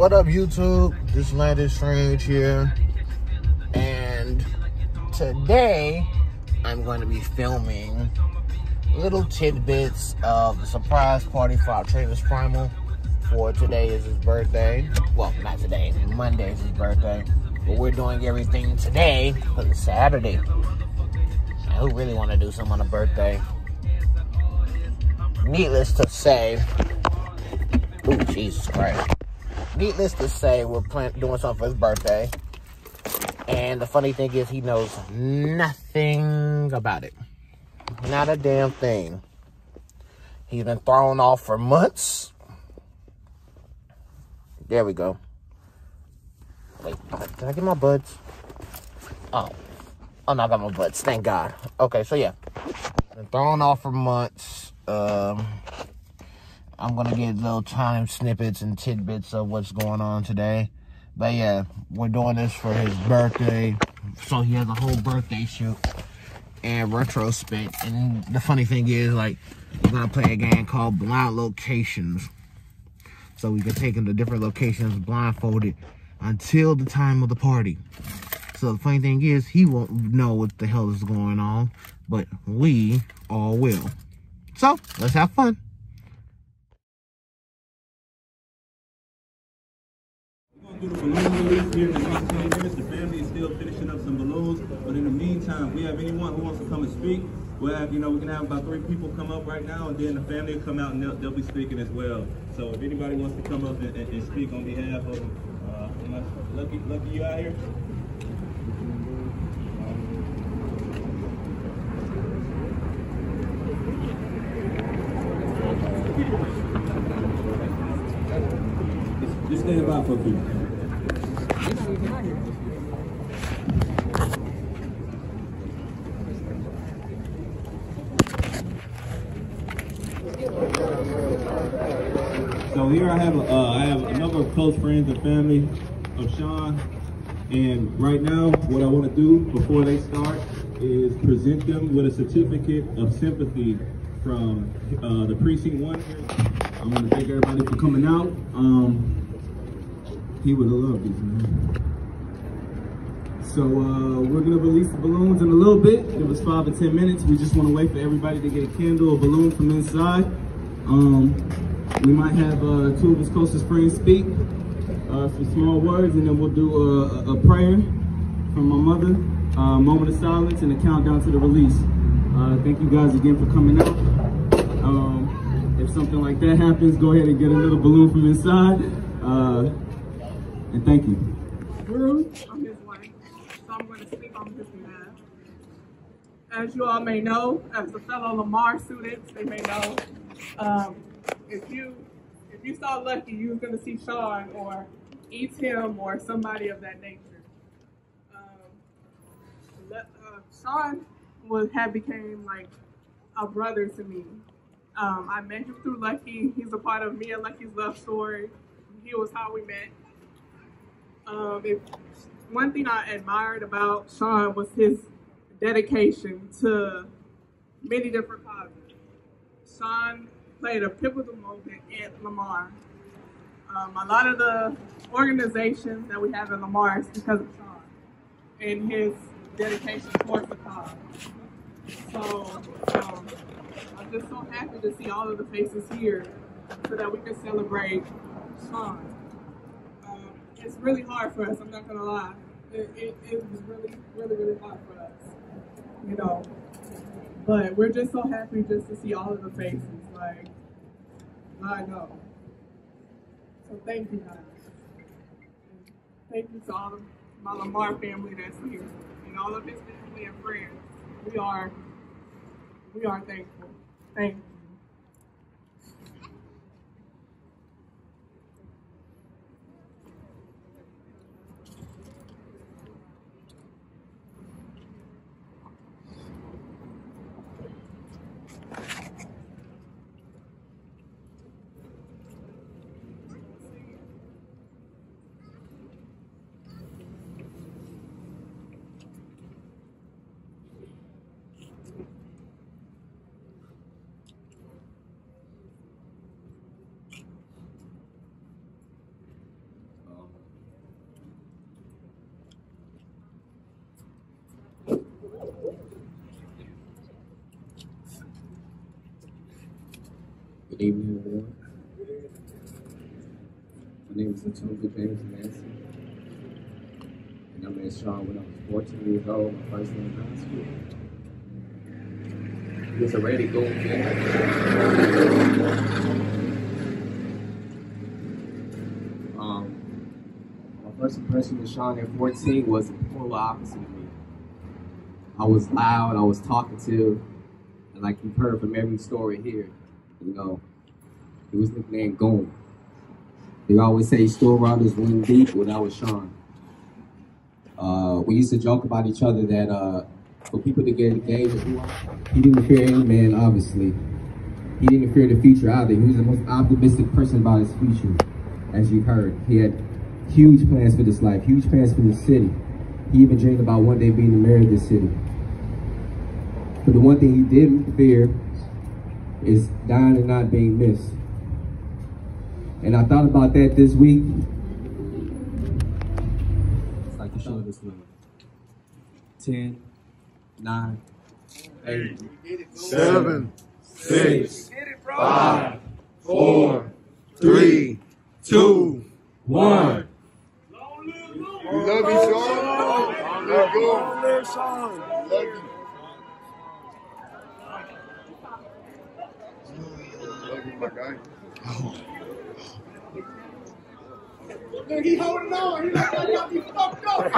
What up, YouTube? This Landon Strange here. And today, I'm going to be filming little tidbits of the surprise party for our Trainers Primal. For today is his birthday. Well, not today. Monday is his birthday. But we're doing everything today because it's Saturday. And who really want to do something on a birthday? Needless to say, oh Jesus Christ. Needless to say, we're plan- doing something for his birthday. And the funny thing is, he knows nothing about it. Not a damn thing. He's been thrown off for months. There we go. Wait, did I get my buds? Oh. Oh, no, I got my buds. Thank God. Okay, so yeah. Been thrown off for months. Um, I'm to get little time snippets and tidbits of what's going on today. But yeah, we're doing this for his birthday. So he has a whole birthday shoot and retrospect. And the funny thing is, like, we're gonna play a game called Blind Locations. So we can take him to different locations blindfolded until the time of the party. So the funny thing is, he won't know what the hell is going on, but we all will. So let's have fun. Do the here in the 20 minutes. The family is still finishing up some balloons. But in the meantime, we have anyone who wants to come and speak. We'll have, you know, we can have about three people come up right now, and then the family will come out and they'll, they'll be speaking as well. So if anybody wants to come up and, and, and speak on behalf of, uh, Lucky, Lucky, you out here? Stand by for few. So here I have a, uh, I have a number of close friends and family of Sean, and right now what I want to do before they start is present them with a certificate of sympathy from uh, the precinct one. I want to thank everybody for coming out. Um, he would have loved these, man. So uh, we're gonna release the balloons in a little bit. It was five to 10 minutes. We just wanna wait for everybody to get a candle or balloon from inside. Um, we might have uh, two of his closest friends speak, uh, some small words, and then we'll do a, a prayer from my mother, a moment of silence, and a countdown to the release. Uh, thank you guys again for coming out. Um, if something like that happens, go ahead and get another balloon from inside. Uh, and thank you. I'm his wife, so I'm going to speak on his behalf. As you all may know, as a fellow Lamar students, they may know, um, if you if you saw Lucky, you were going to see Sean or E. Tim or somebody of that nature. Um, uh, Sean was had became like a brother to me. Um, I met him through Lucky. He's a part of me and Lucky's love story. He was how we met. Um, one thing I admired about Sean was his dedication to many different causes. Sean played a pivotal moment at Lamar. Um, a lot of the organizations that we have in Lamar is because of Sean and his dedication towards the cause. So um, I'm just so happy to see all of the faces here so that we can celebrate Sean. It's really hard for us, I'm not gonna lie. It, it, it was really, really, really hard for us, you know. But we're just so happy just to see all of the faces. Like, I know. So thank you guys. Thank you to all of my Lamar family that's here and all of his family and friends. We are, we are thankful. Thank you. My name is Atunga James Manson. And I met Sean when I was 14 years old, my first day in high school. He was a ready go kid. Um, my first impression of Sean at 14 was the polar opposite of me. I was loud, I was talkative, and like you've heard from every story here, you know, he was nicknamed Goon. They always say store rounders win deep. Well, that was Sean. Uh, we used to joke about each other that uh, for people to get engaged, he didn't fear any man, obviously. He didn't fear the future either. He was the most optimistic person about his future, as you've heard. He had huge plans for this life, huge plans for this city. He even dreamed about one day being the mayor of this city. But the one thing he didn't fear is dying and not being missed. And I thought about that this week. It's like the show this way. 10, 9, 8, seven, six, five, four, three, two, one. We love you, Sean. Let's go. Love you. Love you, my guy. Nigga, he holding on. He like, I got me fucked up.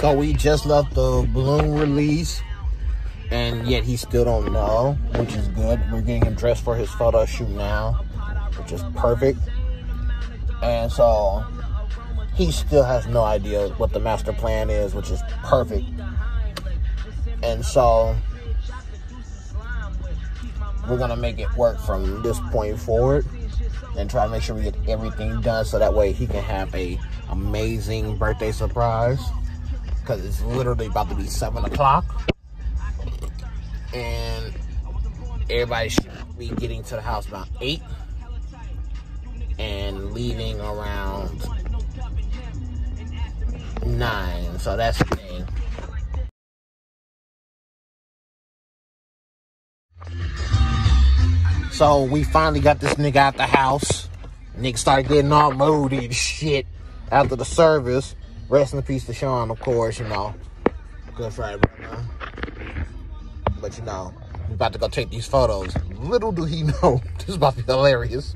So we just left the balloon release, and yet he still don't know, which is good. We're getting him dressed for his photo shoot now, which is perfect. And so he still has no idea what the master plan is, which is perfect. And so we're gonna make it work from this point forward and try to make sure we get everything done so that way he can have a amazing birthday surprise because it's literally about to be seven o'clock and everybody should be getting to the house about eight and leaving around nine so that's the thing so we finally got this nigga out the house Nigga started getting all moody and shit after the service Rest in peace to Sean, of course, you know. Good Friday, brother. But you know, we're about to go take these photos. Little do he know, this is about to be hilarious.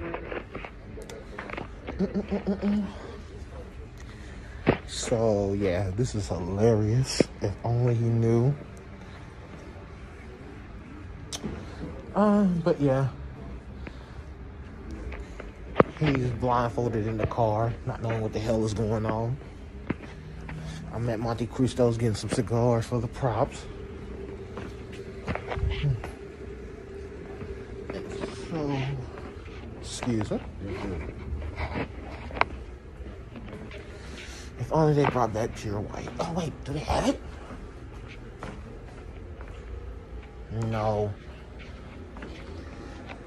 So, yeah, this is hilarious. If only he knew. Um, but yeah. He's blindfolded in the car, not knowing what the hell is going on. I'm at Monte Cristo's getting some cigars for the props. So, excuse me. If only they brought that pure white. Oh wait, do they have it? No.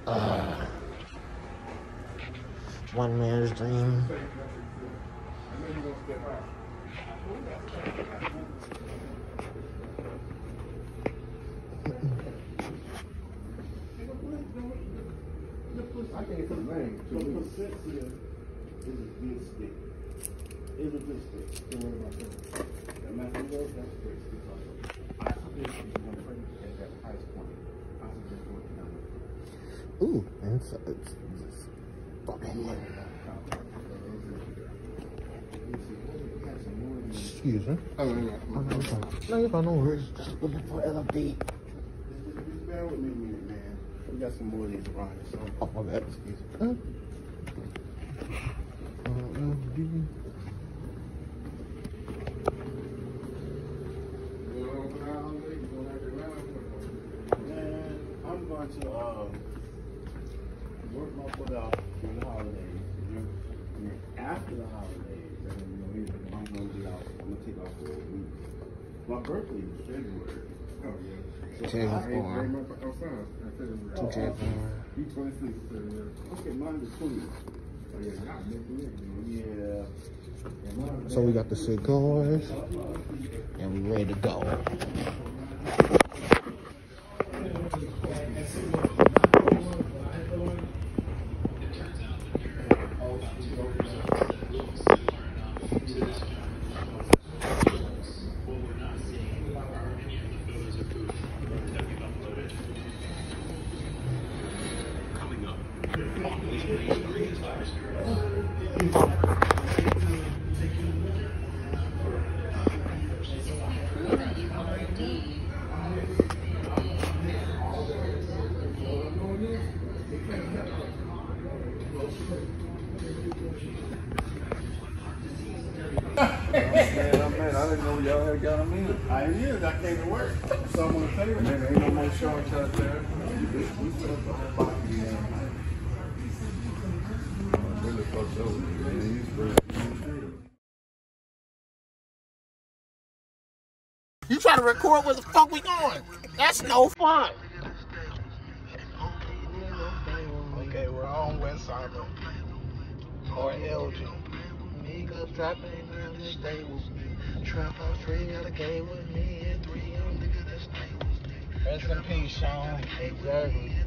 Uh, one man's dream. I think it's a name. So consensus is a good stick. Is a good stick. Don't worry about that. And man, you that's great stick also. I suggest you want to bring at that price point. I suggest working on it. Ooh, it's, it's, it's okay. Excuse me. Oh, no, no. Oh, no, you're fine. No, you're fine. No worries. Just looking for LFD. Just, just bear with me a minute, man. We got some more of these around here, so. Oh, my bad. Excuse me. Uh, LFD. I'm going to um, work my foot out through the holidays. And then after the holidays, and then, you know, I'm going to be out. I'm going to take off for a week. My birthday is February. Oh, yeah. So I ain't very much- I'm sorry. I said it was- Two James born. You 26. so. Okay, mine is 20. Yeah. So we got the cigars, and we're ready to go. Didn't know y'all had got him in. I is. I came to work. So I'm gonna tell you. Man, ain't no more showing out there. We we put up the whole box. Really fucked over, man. He's pretty. You try to record where the fuck we going? That's no fun. Okay, we're on West Side or LG. Niggas trapping around this day with me. Trap house free, got a game with me, and three young niggas that stay with me. Rest in peace, Sean. Exactly.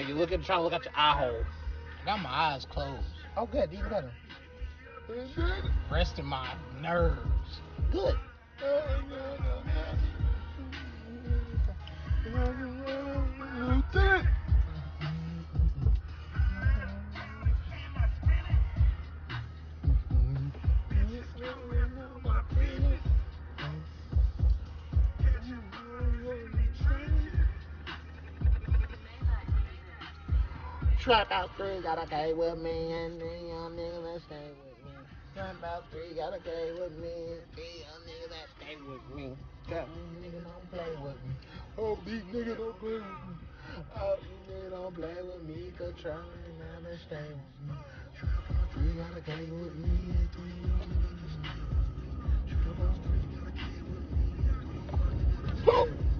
Down. You looking, trying to look at your eye hole. I got my eyes closed. Oh, good. Even better. Resting my nerves. Good. Uh, Trap out three, got a gay with me, and the young nigga that stay with me. Trap out three, got a gay with me, and the young nigga that stay with me. Trap me, nigga don't play with me. Oh, these nigga don't play with me. Oh, these nigga don't play with me, cause try now to stay with me. Trap out three, got a gay with me, and three young niggas. Trap out three, got a gay with me, and three young niggas.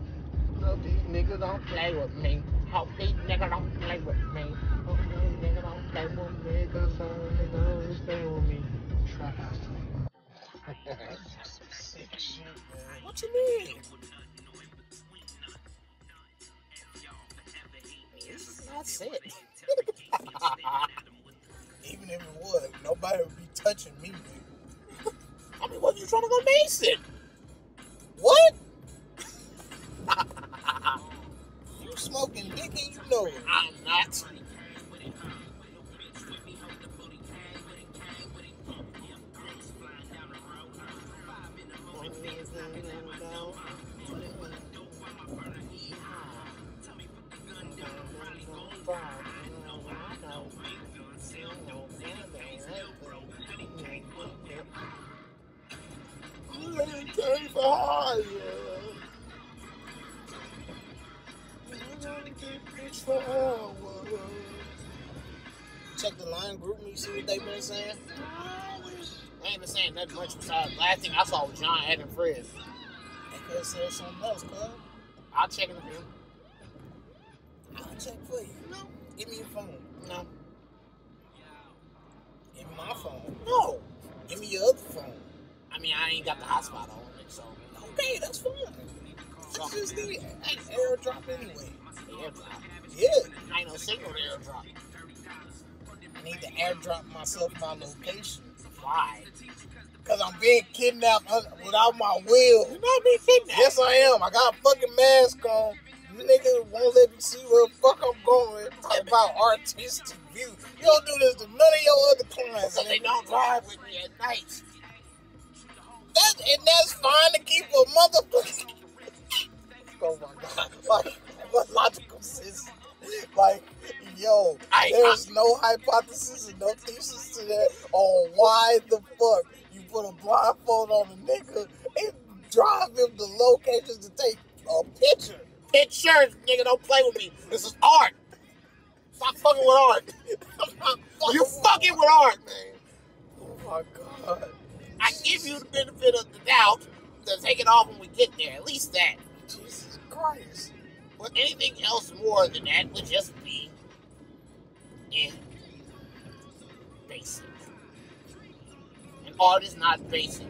Hope these niggas don't play with me. Hope these niggas don't play with me. Hope these niggas don't play with me. Cause some niggas don't stay with me. Trap house Some sick shit, man. What you mean? It's not sick. Even if it would, nobody would be touching me. nigga. I mean, what are you trying to go Mason? What? You smoking dick and you know it. I'm not. Saying. I ain't been saying nothing much besides last thing I saw was John Adam Fred. They could have said something else, cuz. I'll check in with him. I'll check for you. No. Give me your phone. No. Give me my phone. No. Give me your other phone. I mean, I ain't got the hotspot on it, so. Okay, that's fine. That's just the hey, airdrop anyway. Airdrop. Yeah. I ain't no signal to airdrop. I need to airdrop myself my location. Why? Cause I'm being kidnapped without my will. You not be kidnapped. Yes, I am. I got a fucking mask on. nigga won't let me see where the fuck I'm going. Talk about artistic view. You don't do this to none of your other clients. So they don't drive with me at night. That, and that's fine to keep a motherfucker. oh my god. Like, what logical sense? Like, yo, I- ah. there's no hypothesis and no thesis to that on why the fuck you put a blindfold on a nigga and drive him to locations to take a picture. Pictures, nigga, don't play with me. This is art. Stop fucking with art. I'm You fucking- fucking with art, man. Oh my god. I give you the benefit of the doubt to take it off when we get there. At least that. Jesus Christ. But anything else more than that would just be eh, basic. And art is not basic.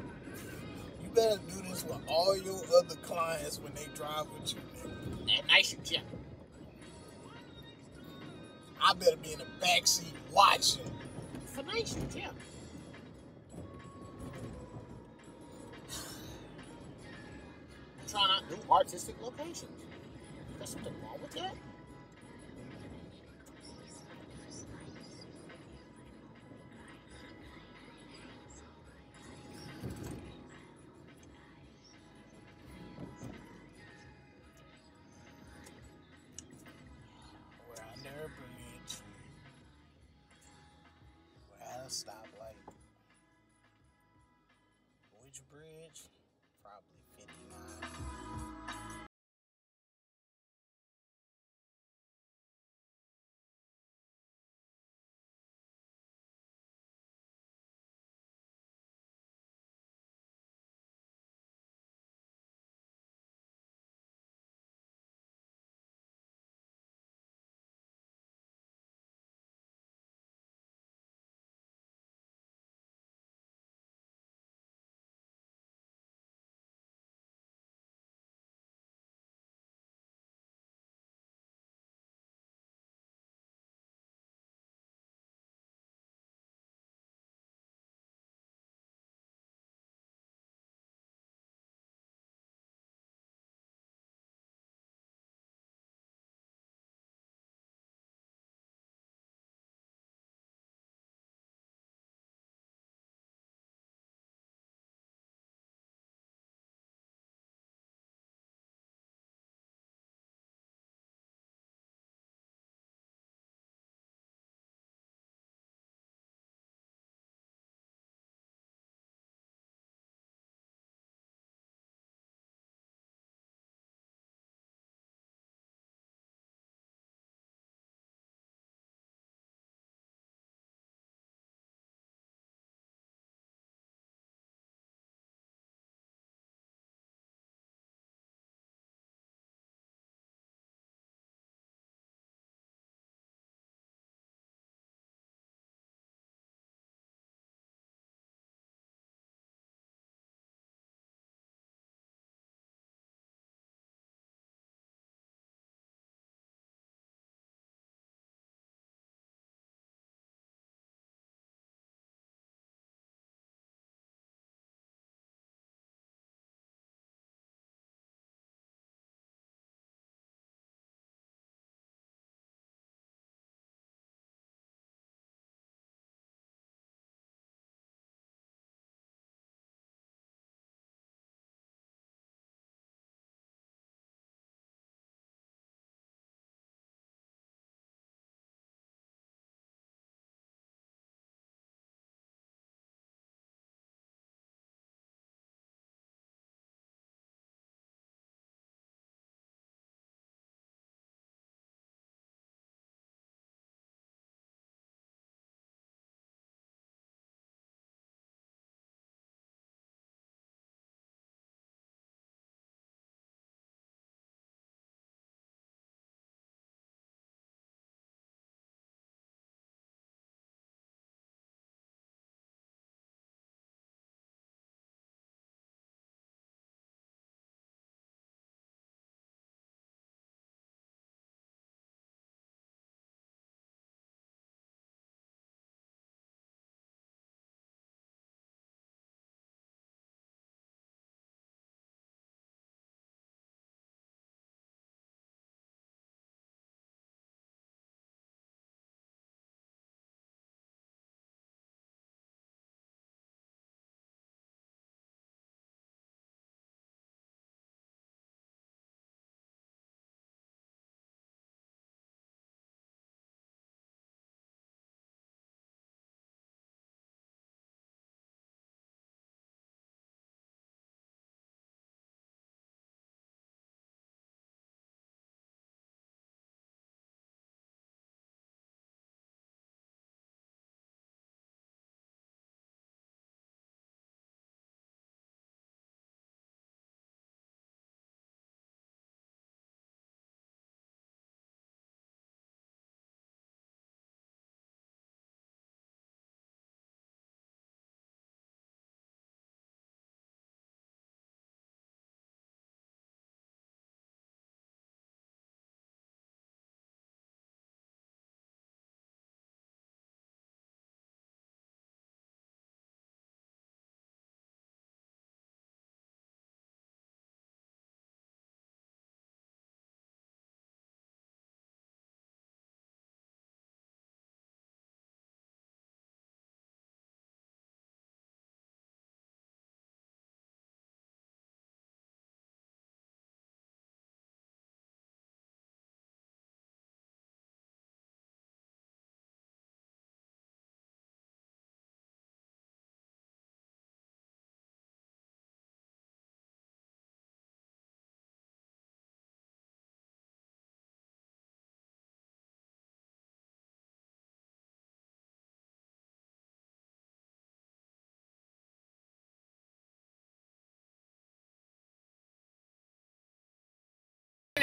You better do this with all your other clients when they drive with you. And nice you Jeff. I better be in the backseat watching. For nice you Jeff. Try not new artistic locations. There's something wrong with that?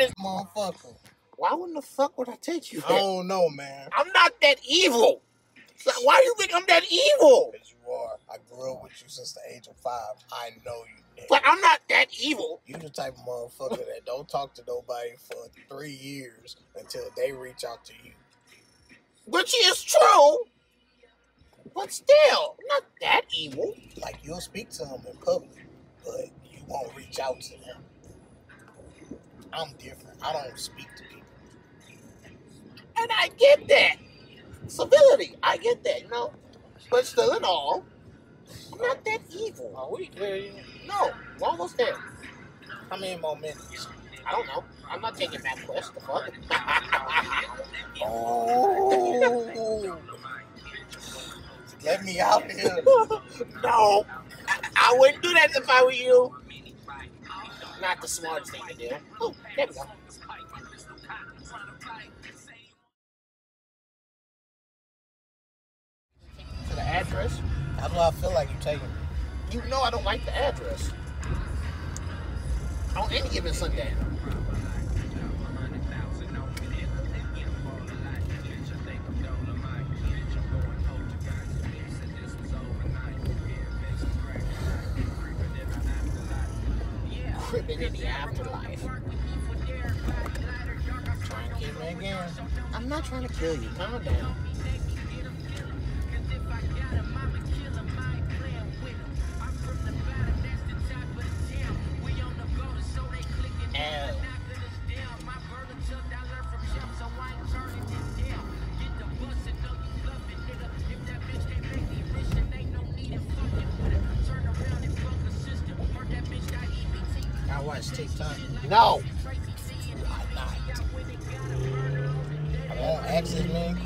This. motherfucker. Why wouldn't the fuck would I take you I don't know, man. I'm not that evil. So why do you think I'm that evil? Because you are. I grew up with you since the age of five. I know you. Nigga. But I'm not that evil. You the type of motherfucker that don't talk to nobody for three years until they reach out to you. Which is true. But still, I'm not that evil. Like you'll speak to them in public, but you won't reach out to them. I'm different. I don't speak to people. And I get that. Civility, I get that, you know. But still in all, I'm not that evil. Are we there? No, we're almost there. How many more minutes? I don't know. I'm not taking that quest. The fuck? Oh, let me out here. no, I, I wouldn't do that if I were you. Not the smartest thing to do. Oh, go. To the address. How do I feel like you're taking? You know I don't like the address. On any given Sunday. Cribbing in the afterlife. Trying to kill me again. I'm not trying to kill you. Calm down. And I watch TikTok. no,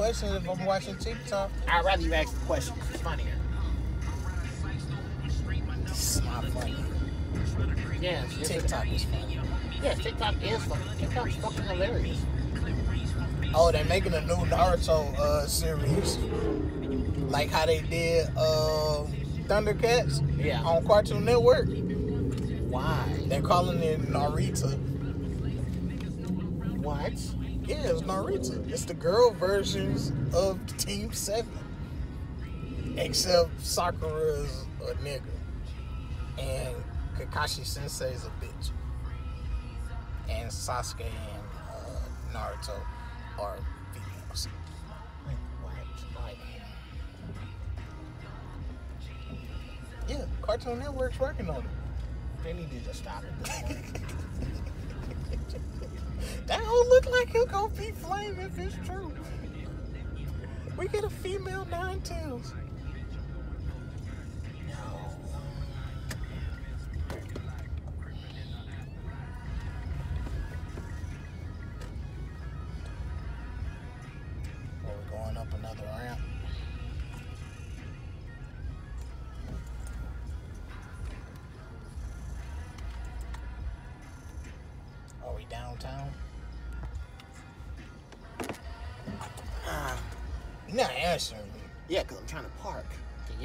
questions if I'm watching TikTok. I'd rather you ask the questions. It's funnier. It's not funny. Yes, yes, TikTok is funny. Yes, TikTok is funny. TikTok's fucking hilarious. Oh, they're making a new Naruto uh, series. Like how they did um, Thundercats Yeah. on Cartoon Network. Why? They're calling it Narita. What? Yeah, it's Narita. It's the girl versions of Team 7. Except Sakura's a nigga. And Kakashi Sensei's a bitch. And Sasuke and uh, Naruto are females. Like what? Yeah, Cartoon Network's working on it. they need to just stop it. That don't look like he'll go be flame if it's true. We get a female nine tails.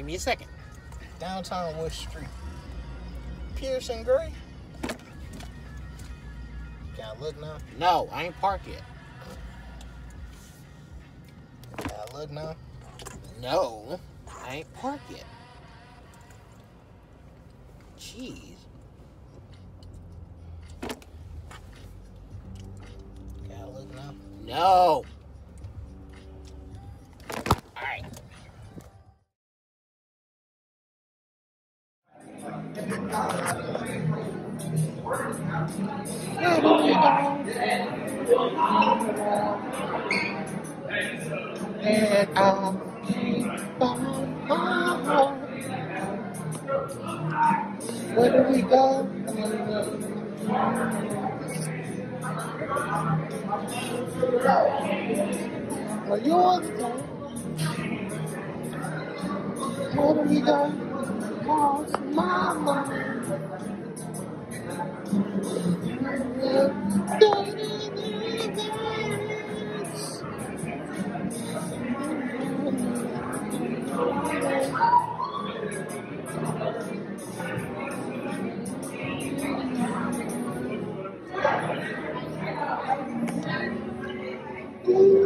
Give me a second? Downtown West Street. Pearson Gray. Can I look now? No, I ain't parked yet. Can I look now? No, I ain't parked yet. Jeez. Can I look now? No. Are you on Where do we go? House, mama. Música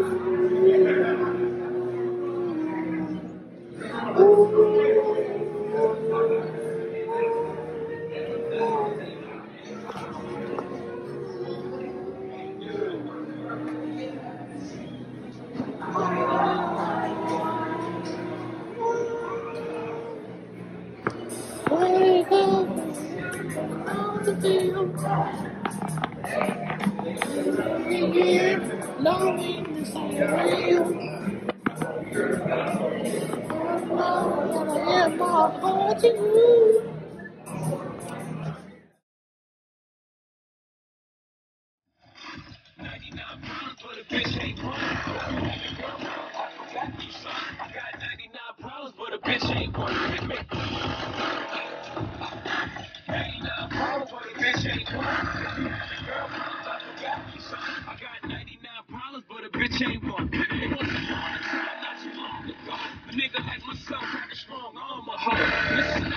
listen.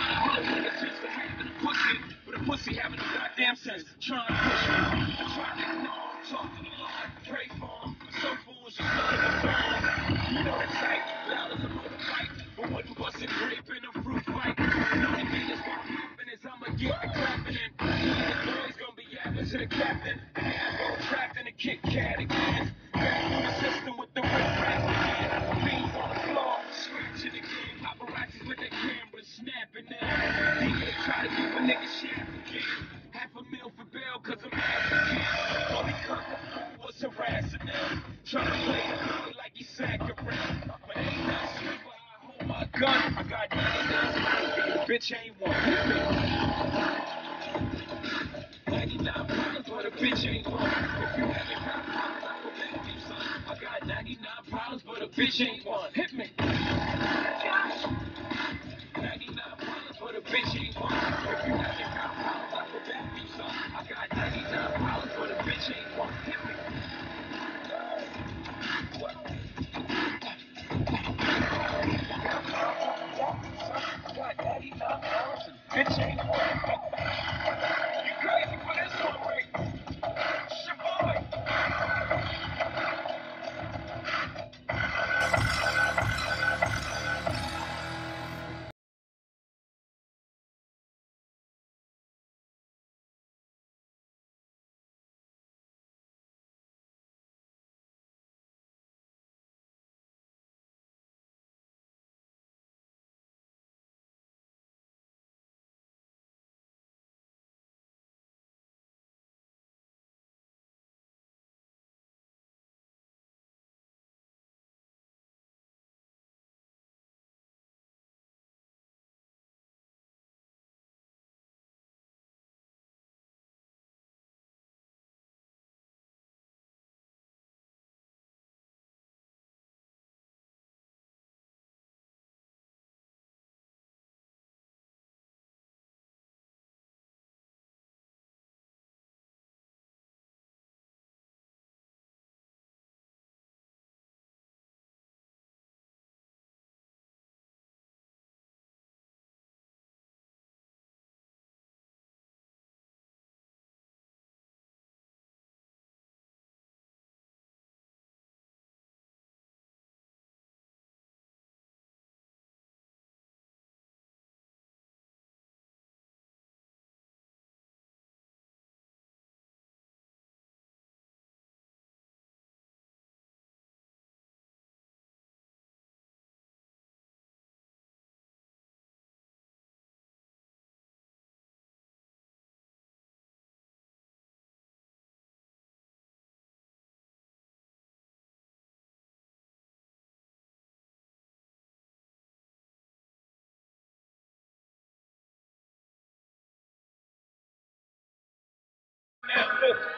justice.